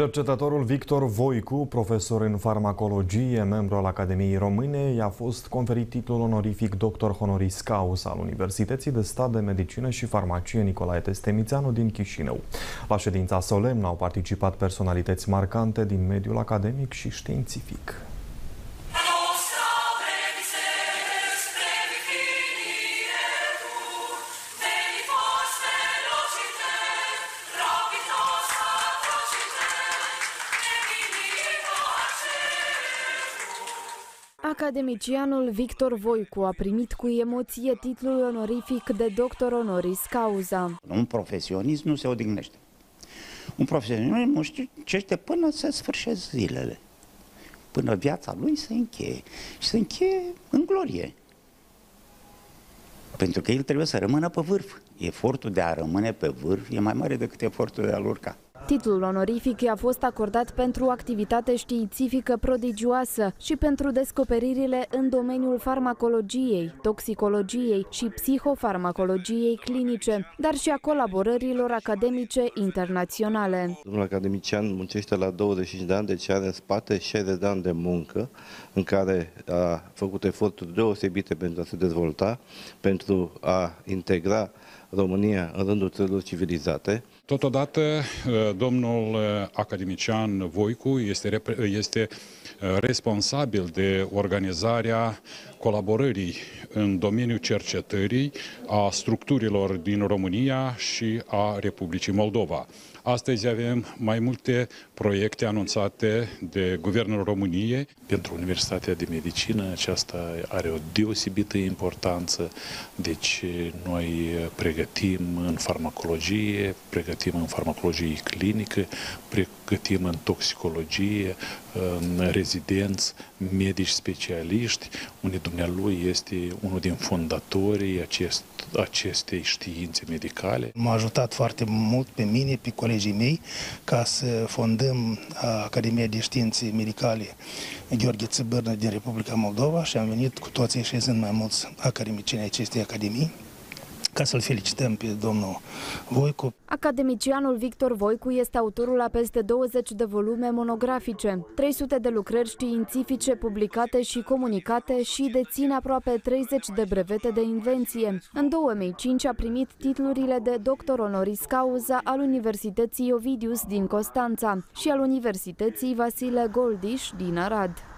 Cercetătorul Victor Voicu, profesor în farmacologie, membru al Academiei Române, i-a fost conferit titlul onorific doctor honoris causa al Universității de Stat de Medicină și Farmacie Nicolae Testemițeanu din Chișinău. La ședința solemnă au participat personalități marcante din mediul academic și științific. Academicianul Victor Voicu a primit cu emoție titlul onorific de doctor honoris causa. Un profesionist nu se odihnește. Un profesionist nu știe până să sfârșesc zilele, până viața lui se încheie și se încheie în glorie. Pentru că el trebuie să rămână pe vârf. Efortul de a rămâne pe vârf e mai mare decât efortul de a-l urca. Titlul onorific i-a fost acordat pentru activitate științifică prodigioasă și pentru descoperirile în domeniul farmacologiei, toxicologiei și psihofarmacologiei clinice, dar și a colaborărilor academice internaționale. Domnul academician muncește la 25 de ani, deci are în spate 60 de ani de muncă în care a făcut eforturi deosebite pentru a se dezvolta, pentru a integra România în rândul țărilor civilizate. Totodată, uh, domnul uh, academician Voicu este, este uh, responsabil de organizarea colaborării în domeniul cercetării a structurilor din România și a Republicii Moldova. Astăzi avem mai multe proiecte anunțate de Guvernul României. Pentru Universitatea de Medicină aceasta are o deosebită importanță, deci noi pregătim în farmacologie, pregătim în farmacologie clinică, pregătim în toxicologie, în rezidenți, medici specialiști, unde dumnealui este unul din fondatorii acest, acestei științe medicale. M-a ajutat foarte mult pe mine, pe colegii mei, ca să fondăm Academia de Științe Medicale Gheorghe Țăbărnă din Republica Moldova și am venit cu toții șezând mai mulți academicieni acestei academii ca să-l felicităm pe domnul Voicu. Academicianul Victor Voicu este autorul a peste 20 de volume monografice, 300 de lucrări științifice publicate și comunicate și deține aproape 30 de brevete de invenție. În 2005 a primit titlurile de doctor honoris causa al Universității Ovidius din Constanța și al Universității Vasile Goldiș din Arad.